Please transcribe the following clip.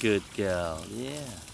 Good girl, yeah.